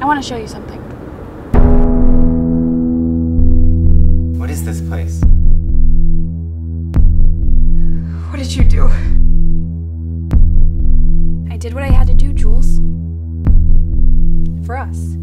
I want to show you something. What is this place? What did you do? I did what I had to do, Jules. For us.